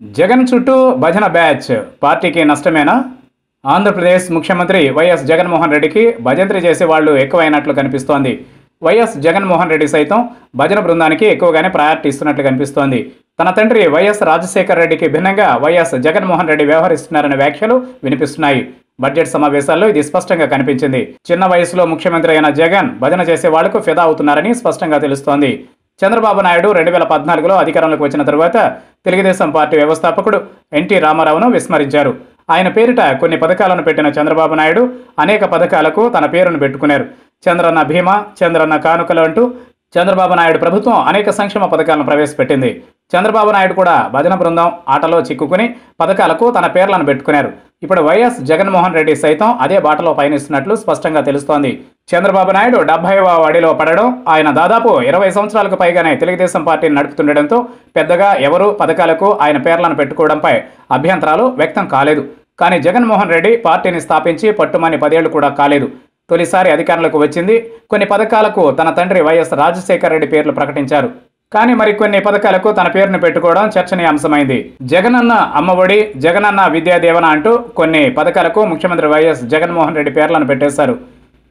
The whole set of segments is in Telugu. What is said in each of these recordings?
జగన్ చుట్టూ భజన బ్యాచ్. పార్టీకి నష్టమేనా? ఆంధ్రప్రదేశ్ ముఖ్యమంత్రి వైఎస్ జగన్మోహన్ రెడ్డికి భజంత్రి చేసే వాళ్ళు ఎక్కువైనట్లు కనిపిస్తోంది. వైఎస్ జగన్మోహన్ రెడ్డి సైతం భజన బృందానికి ఎక్కువగానే ప్రయారిటీ ఇస్తున్నట్లు కనిపిస్తోంది. తన తండ్రి వైఎస్ రాజశేఖర రెడ్డికి భిన్నంగా వైఎస్ జగన్మోహన్ రెడ్డి వ్యవహరిస్తున్నారనే వ్యాఖ్యలు వినిపిస్తున్నాయి. బడ్జెట్ సమావేశాల్లో ఇది స్పష్టంగా కనిపించింది. చిన్న వయసులో ముఖ్యమంత్రి అయిన జగన్ భజన చేసే వాళ్ళకు ఫిదా అవుతున్నారని స్పష్టంగా తెలుస్తోంది. చంద్రబాబు నాయుడు రెండు వేల పద్నాలుగులో అధికారంలోకి వచ్చిన తరువాత తెలుగుదేశం పార్టీ వ్యవస్థాపకుడు ఎన్టీ రామారావును విస్మరించారు. ఆయన పేరిట కొన్ని పథకాలను పెట్టిన చంద్రబాబు నాయుడు అనేక పథకాలకు తన పేరును పెట్టుకున్నారు. చంద్రన్న భీమా చంద్రన్న కానుకలు అంటూ చంద్రబాబు నాయుడు ప్రభుత్వం అనేక సంక్షేమ పథకాలను ప్రవేశపెట్టింది. చంద్రబాబు నాయుడు కూడా భజన బృందం ఆటలో చిక్కుకుని పథకాలకు తన పేర్లను పెట్టుకున్నారు. ఇప్పుడు వైఎస్ జగన్మోహన్ రెడ్డి సైతం అదే బాటలో పయనిస్తున్నట్లు స్పష్టంగా తెలుస్తోంది. చంద్రబాబు నాయుడు డెబ్బైవ అడిలో పడడం ఆయన దాదాపు ఇరవై సంవత్సరాలకు పైగానే తెలుగుదేశం పార్టీని నడుపుతుండటంతో పెద్దగా ఎవరు పథకాలకు ఆయన పేర్లను పెట్టుకోవడంపై అభ్యంతరాలు వ్యక్తం కాలేదు. కానీ జగన్మోహన్ రెడ్డి పార్టీని స్థాపించి పట్టుమని పదేళ్ళు కూడా కాలేదు. తొలిసారి అధికారంలోకి వచ్చింది. కొన్ని పథకాలకు తన తండ్రి వైఎస్ రాజశేఖర రెడ్డి పేర్లు ప్రకటించారు. కానీ మరికొన్ని పథకాలకు తన పేరును పెట్టుకోవడం చర్చనీయాంశమైంది. జగనన్న అమ్మఒడి జగనన్న విద్యాదీవన అంటూ కొన్ని పథకాలకు ముఖ్యమంత్రి వైఎస్ జగన్మోహన్ రెడ్డి పేర్లను పెట్టేశారు.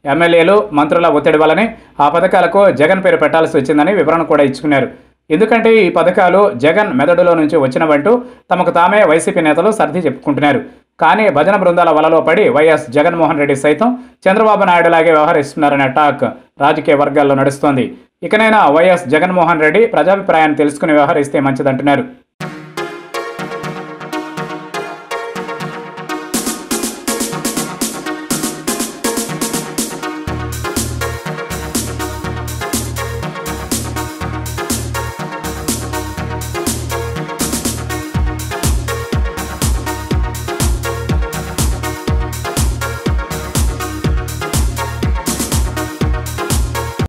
ఎమ్మెల్యేలు మంత్రుల ఒత్తిడి వల్లనే ఆ పథకాలకు జగన్ పేరు పెట్టాల్సి వచ్చిందని వివరణ కూడా ఇచ్చుకున్నారు. ఎందుకంటే ఈ పథకాలు జగన్ మెదడులో నుంచి వచ్చినవంటూ తమకు తామే వైసీపీ నేతలు సర్ది చెప్పుకుంటున్నారు. కానీ భజన బృందాల వలలో పడి వైఎస్ జగన్మోహన్ రెడ్డి సైతం చంద్రబాబు నాయుడులాగే వ్యవహరిస్తున్నారనే టాక్ రాజకీయ వర్గాల్లో నడుస్తోంది. ఇకనైనా వైఎస్ జగన్మోహన్ రెడ్డి ప్రజాభిప్రాయాన్ని తెలుసుకుని వ్యవహరిస్తే మంచిదంటున్నారు.